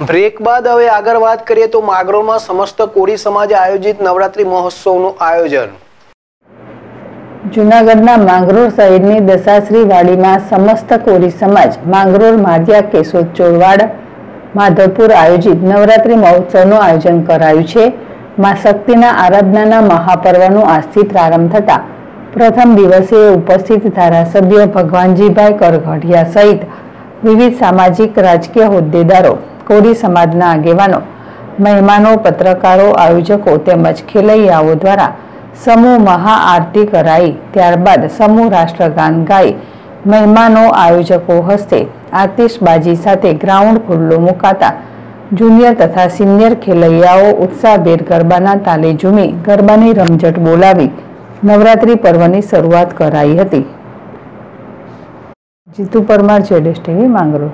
Break બાદ હવે આગળ વાત કરીએ તો માગરોળમાં સમસ્ત કોરી સમાજે આયોજિત નવરાત્રી મહોત્સવનું આયોજન. જૂનાગઢના માંગરોળ શહેરની દશાશ્રી વાડીમાં સમસ્ત કોરી સમાજ માંગરોળ માધ્યા કેશોદ ચોરવાડ, માધવપુર આયોજિત નવરાત્રી મહોત્સવનું આયોજન કરાયું છે. માં શક્તિના આરાધનાના મહાપર્વનો આજથી પ્રારંભ થતા પ્રથમ દિવસે ઉપસ્થિત ધારાસભ્ય ભગવાનજીભાઈ કરઘડિયા સહિત વિવિધ સામાજિક રાજકીય હોદ્દેદારો કોરી સમાજના આગેવાનો, મહેમાનો, પત્રકારો, આયોજકો તેમજ ખેલૈયાઓ દ્વારા સમૂહ મહાઆરતી કરાઈ. ત્યારબાદ સમૂહ રાષ્ટ્રગાન ગાઈ. મહેમાનો, આયોજકો હસ્તે આતિશબાજી સાથે ગ્રાઉન્ડ ખુલ્લો મુકાતા જુનિયર તથા સિનિયર ખેલૈયાઓ ઉત્સાહભેર ગરબાના તાલે ઝૂમી ગરબાની રમઝટ બોલાવી નવરાત્રી પર્વની શરૂઆત કરાઈ હતી. જીતુ પરમાર, જેડેશ ટીવી, માંગરોળ.